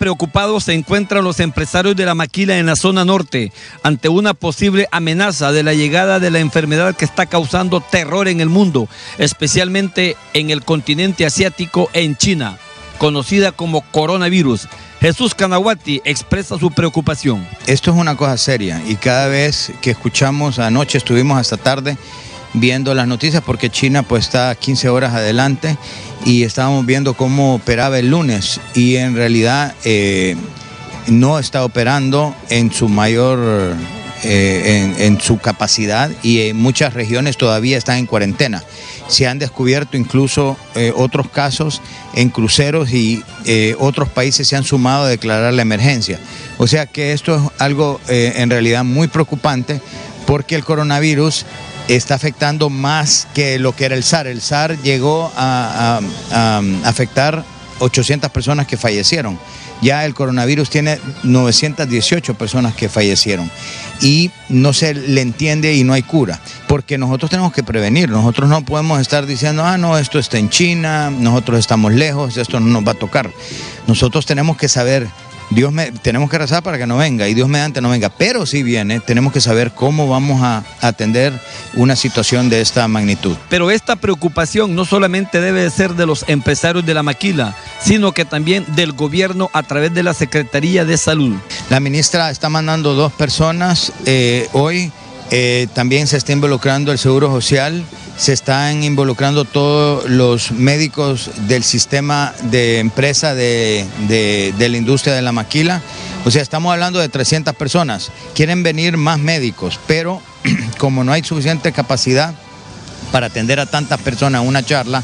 Preocupados se encuentran los empresarios de la maquila en la zona norte ante una posible amenaza de la llegada de la enfermedad que está causando terror en el mundo, especialmente en el continente asiático en China, conocida como coronavirus. Jesús Canahuati expresa su preocupación. Esto es una cosa seria y cada vez que escuchamos, anoche estuvimos hasta tarde viendo las noticias porque China pues está 15 horas adelante y estábamos viendo cómo operaba el lunes y en realidad eh, no está operando en su mayor, eh, en, su capacidad y en muchas regiones todavía están en cuarentena. Se han descubierto incluso eh, otros casos en cruceros y otros países se han sumado a declarar la emergencia. O sea que esto es algo en realidad muy preocupante porque el coronavirus está afectando más que lo que era el SAR. El SAR llegó a, afectar 800 personas que fallecieron. Ya el coronavirus tiene 918 personas que fallecieron y no se le entiende y no hay cura, porque nosotros tenemos que prevenir, nosotros no podemos estar diciendo, ah, no, esto está en China, nosotros estamos lejos, esto no nos va a tocar. Nosotros tenemos que saber Dios me, tenemos que rezar para que no venga y Dios mediante no venga, pero si viene, tenemos que saber cómo vamos a atender una situación de esta magnitud. Pero esta preocupación no solamente debe ser de los empresarios de la maquila, sino que también del gobierno a través de la Secretaría de Salud. La ministra está mandando dos personas eh, hoy, eh, también se está involucrando el Seguro Social se están involucrando todos los médicos del sistema de empresa de, la industria de la maquila. O sea, estamos hablando de 300 personas. Quieren venir más médicos, pero como no hay suficiente capacidad para atender a tantas personas una charla,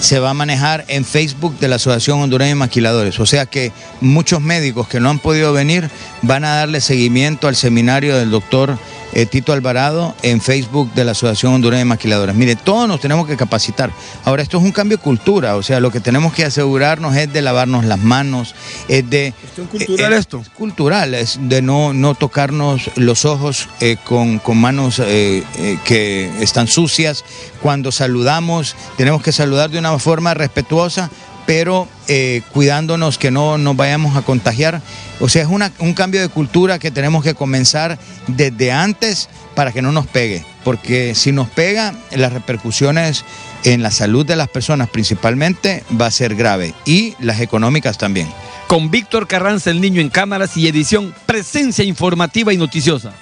se va a manejar en Facebook de la Asociación Hondureña de Maquiladores. O sea que muchos médicos que no han podido venir van a darle seguimiento al seminario del doctor eh, Tito Alvarado en Facebook de la Asociación Hondureña de Maquiladoras. Mire, todos nos tenemos que capacitar. Ahora, esto es un cambio de cultura, o sea, lo que tenemos que asegurarnos es de lavarnos las manos, es de... ¿Es cultural eh, esto? cultural, es de no, no tocarnos los ojos eh, con, manos que están sucias. Cuando saludamos, tenemos que saludar de una forma respetuosa, pero cuidándonos que no nos vayamos a contagiar. O sea, es un cambio de cultura que tenemos que comenzar desde antes para que no nos pegue, porque si nos pega, las repercusiones en la salud de las personas principalmente va a ser grave y las económicas también. Con Víctor Carranza, el niño en cámaras y edición, presencia informativa y noticiosa.